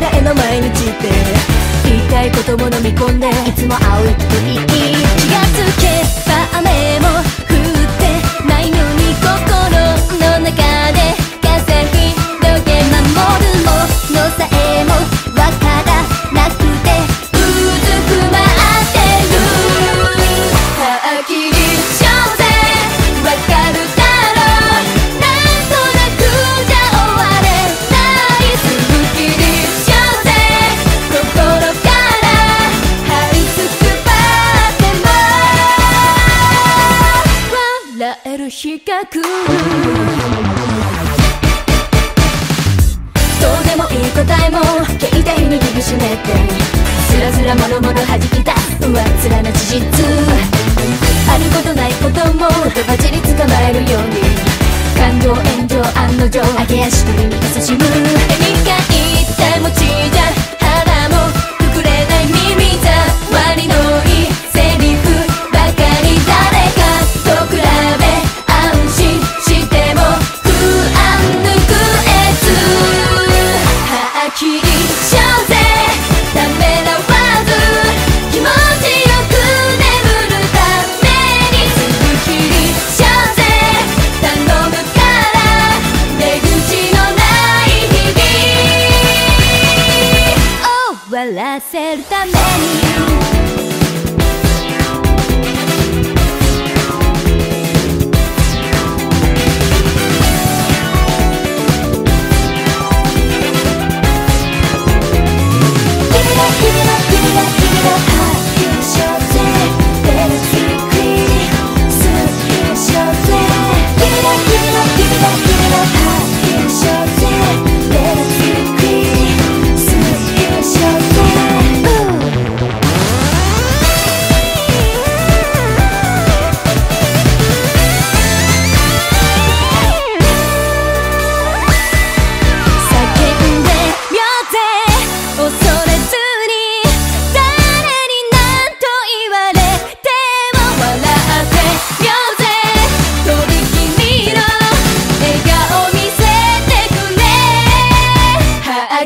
誰々の毎日って言いたいことも飲み込んでいつも青いといい気がつけば雨も降ってないのに心の中で風広げ守るものさえもわからなくてうずくまってる日が来るどうでもいい答えも携帯に握りしめてスラスラもろもろ弾き出す。上っ面な事実あることないことも言葉尻捕まえるように感情炎上案の定揚げ足取りに優しむ絵に描いた餅じゃ々終わらせるために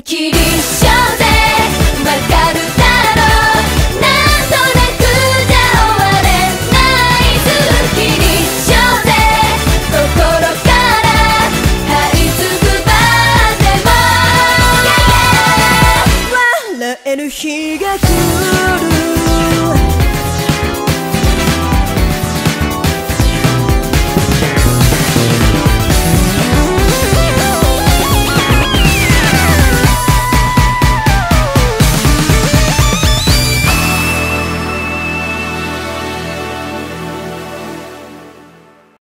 はっきりしようぜわかるだろうなんとなくじゃ終われないすっきりしようぜ心から這いつくばっても笑える日が来る